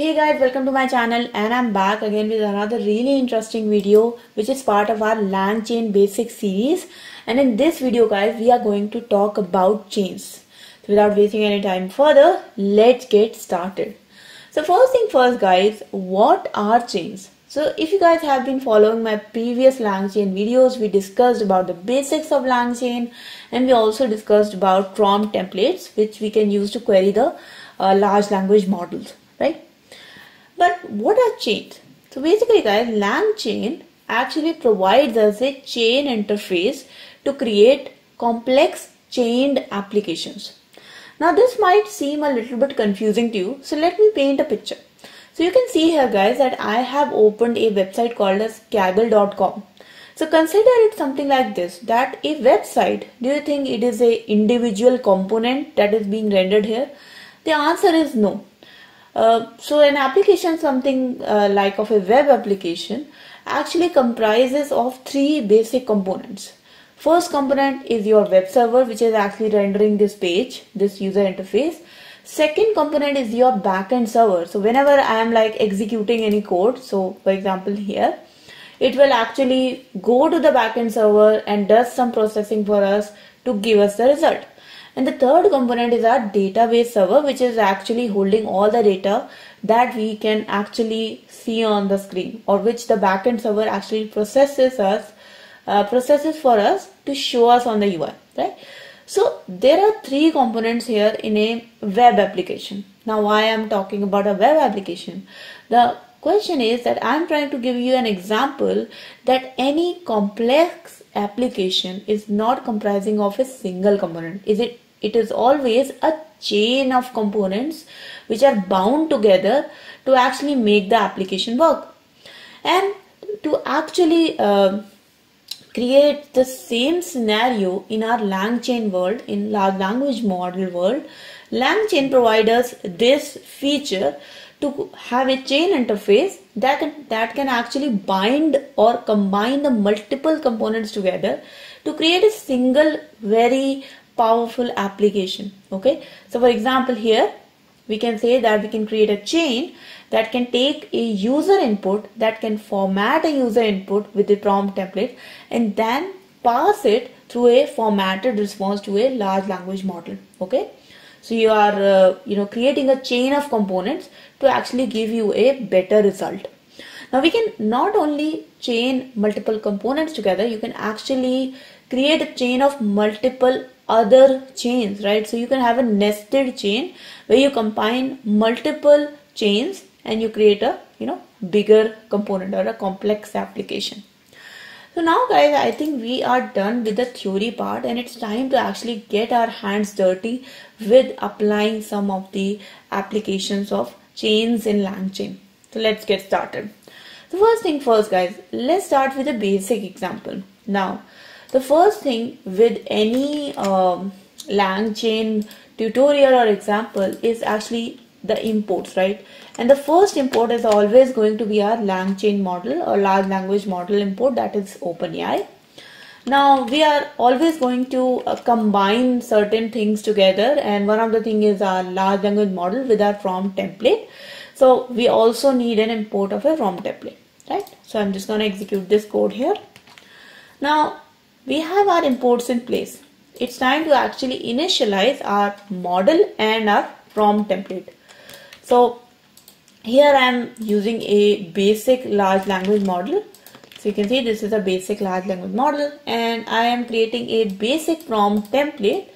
Hey guys, welcome to my channel and I'm back again with another really interesting video which is part of our LangChain basic series and in this video guys we are going to talk about chains. So without wasting any time further, let's get started. So first thing first guys, what are chains? So if you guys have been following my previous LangChain videos, we discussed about the basics of LangChain and we also discussed about prompt templates which we can use to query the uh, large language models? But what are chains? So basically guys, LangChain actually provides us a chain interface to create complex chained applications. Now this might seem a little bit confusing to you. So let me paint a picture. So you can see here guys that I have opened a website called as kaggle.com. So consider it something like this that a website do you think it is a individual component that is being rendered here? The answer is no. Uh, so an application something uh, like of a web application actually comprises of three basic components. First component is your web server which is actually rendering this page, this user interface. Second component is your backend server. So whenever I am like executing any code, so for example here, it will actually go to the backend server and does some processing for us to give us the result. And the third component is our database server, which is actually holding all the data that we can actually see on the screen or which the backend server actually processes us, uh, processes for us to show us on the UI, right? So there are three components here in a web application. Now why I'm talking about a web application? The question is that I'm trying to give you an example that any complex application is not comprising of a single component. Is it it is always a chain of components which are bound together to actually make the application work. And to actually uh, create the same scenario in our LangChain world in large language model world LangChain provides this feature to have a chain interface that can, that can actually bind or combine the multiple components together to create a single very powerful application okay? So for example here we can say that we can create a chain that can take a user input that can format a user input with the prompt template and then pass it through a formatted response to a large language model okay? So you are uh, you know creating a chain of components to actually give you a better result. Now we can not only chain multiple components together you can actually create a chain of multiple other chains right? So you can have a nested chain where you combine multiple chains and you create a you know bigger component or a complex application. So now guys i think we are done with the theory part and it's time to actually get our hands dirty with applying some of the applications of chains in langchain. So let's get started. The first thing first guys let's start with a basic example. Now the first thing with any um, LangChain tutorial or example is actually the imports, right? And the first import is always going to be our LangChain model or large language model import that is OpenAI. Now we are always going to uh, combine certain things together and one of the thing is our large language model with our prompt template. So we also need an import of a prompt template, right? So I'm just going to execute this code here. Now we have our imports in place. It's time to actually initialize our model and our prompt template. So here I am using a basic large language model. So you can see this is a basic large language model and I am creating a basic prompt template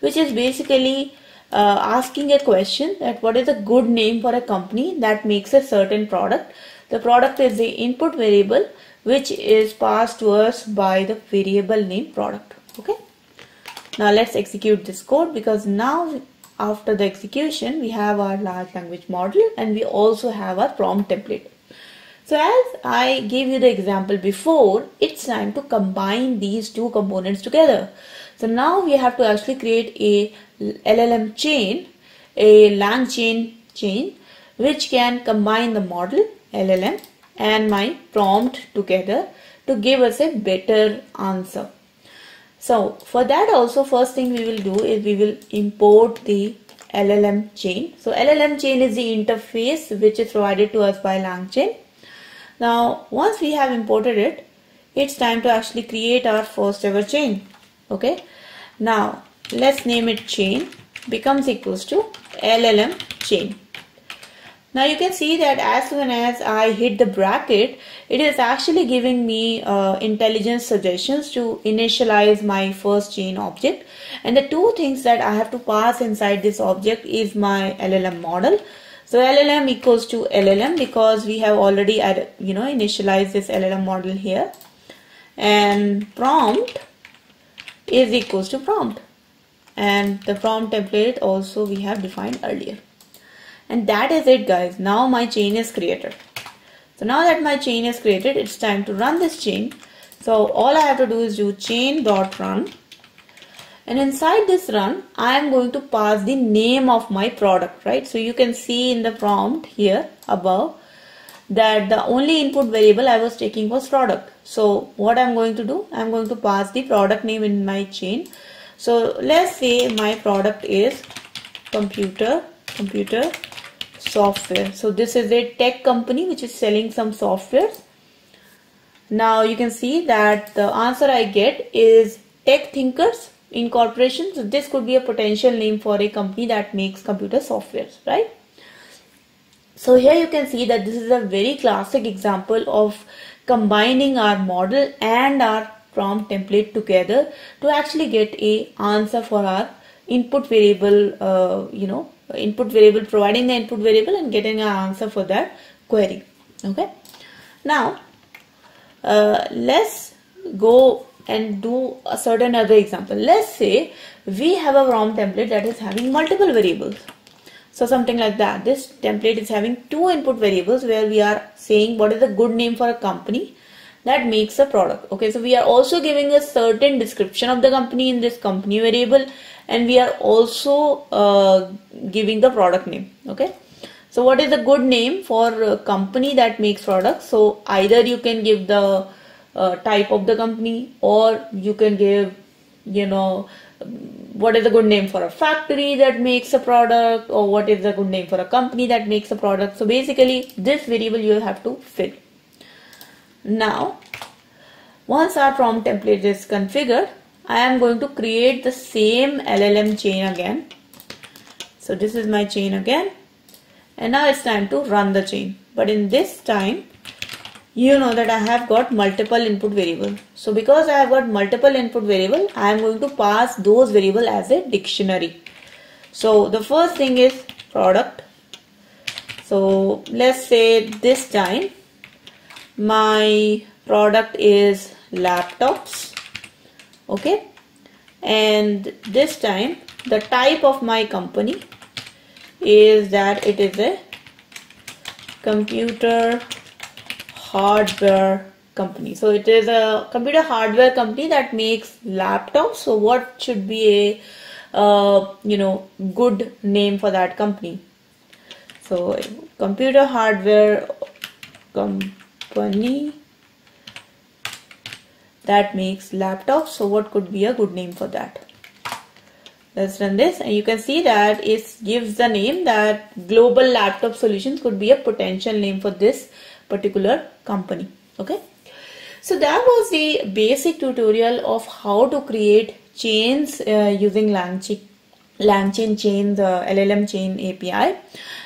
which is basically uh, asking a question that what is a good name for a company that makes a certain product. The product is the input variable which is passed to us by the variable name product okay? Now let's execute this code because now after the execution we have our large language model and we also have our prompt template. So as I gave you the example before it's time to combine these two components together. So now we have to actually create a LLM chain a LangChain chain which can combine the model LLM and my prompt together to give us a better answer. So for that also first thing we will do is we will import the LLM chain. So LLM chain is the interface which is provided to us by LangChain. Now once we have imported it, it's time to actually create our first ever chain. Okay. Now let's name it chain becomes equals to LLM chain. Now you can see that as soon as I hit the bracket, it is actually giving me uh, IntelliSense suggestions to initialize my first chain object. And the two things that I have to pass inside this object is my LLM model. So LLM equals to LLM because we have already you know, initialized this LLM model here. And prompt is equals to prompt. And the prompt template also we have defined earlier and that is it guys. Now my chain is created. So now that my chain is created it's time to run this chain. So all I have to do is do chain dot run. And inside this run I am going to pass the name of my product right? So you can see in the prompt here above that the only input variable I was taking was product. So what I'm going to do? I'm going to pass the product name in my chain. So let's say my product is computer computer software. So this is a tech company which is selling some softwares. Now you can see that the answer I get is Tech Thinkers Incorporation. So this could be a potential name for a company that makes computer softwares right? So here you can see that this is a very classic example of combining our model and our prompt template together to actually get a answer for our input variable uh, you know input variable providing the input variable and getting an answer for that query. Okay? Now uh, let's go and do a certain other example. Let's say we have a prompt template that is having multiple variables. So something like that. This template is having two input variables where we are saying what is a good name for a company that makes a product. Okay so we are also giving a certain description of the company in this company variable and we are also uh, giving the product name okay? So what is a good name for a company that makes products? So either you can give the uh, type of the company or you can give you know what is a good name for a factory that makes a product or what is a good name for a company that makes a product. So basically this variable you have to fill. Now once our prompt template is configured I am going to create the same LLM chain again. So this is my chain again. And now it's time to run the chain. But in this time, you know that I have got multiple input variable. So because I have got multiple input variable, I am going to pass those variable as a dictionary. So the first thing is product. So let's say this time my product is laptops okay? And this time the type of my company is that it is a computer hardware company. So it is a computer hardware company that makes laptops. So what should be a uh, you know good name for that company? So computer hardware company that makes laptops so what could be a good name for that? Let's run this. And you can see that it gives the name that global laptop solutions could be a potential name for this particular company okay? So that was the basic tutorial of how to create chains uh, using LangChain, LangChain chain, the LLM chain API.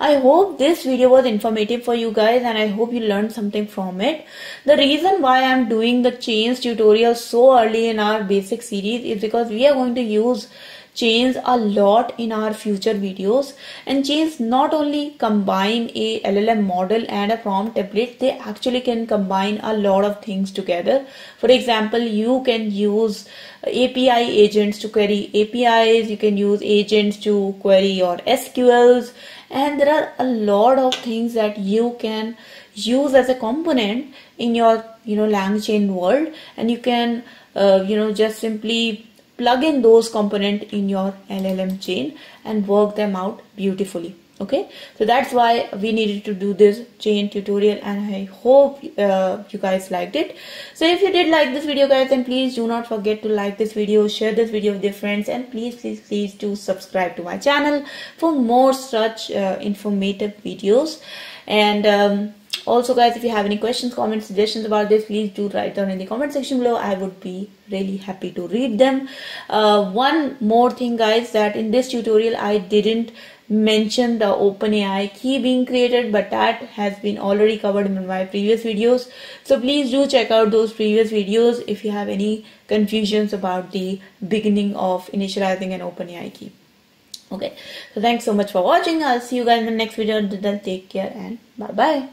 I hope this video was informative for you guys and I hope you learned something from it. The reason why I'm doing the chains tutorial so early in our basic series is because we are going to use chains a lot in our future videos and chains not only combine a LLM model and a prompt template they actually can combine a lot of things together for example you can use API agents to query APIs you can use agents to query your SQLs and there are a lot of things that you can use as a component in your you know LangChain world. And you can uh, you know just simply plug in those component in your LLM chain and work them out beautifully okay? So that's why we needed to do this chain tutorial and i hope uh, you guys liked it. So if you did like this video guys then please do not forget to like this video share this video with your friends and please please please do subscribe to my channel for more such uh, informative videos. And um, also guys if you have any questions comments suggestions about this please do write down in the comment section below. I would be really happy to read them. Uh, one more thing guys that in this tutorial i didn't mention the OpenAI key being created but that has been already covered in my previous videos. So please do check out those previous videos if you have any confusions about the beginning of initializing an OpenAI key. Okay. So thanks so much for watching. I'll see you guys in the next video. Until then take care and bye bye